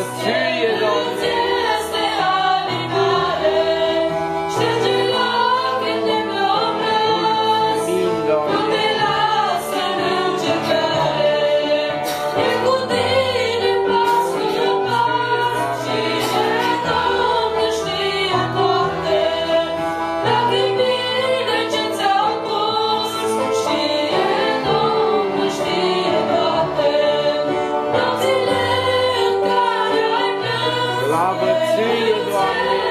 earth. Slava Ție, Doamne!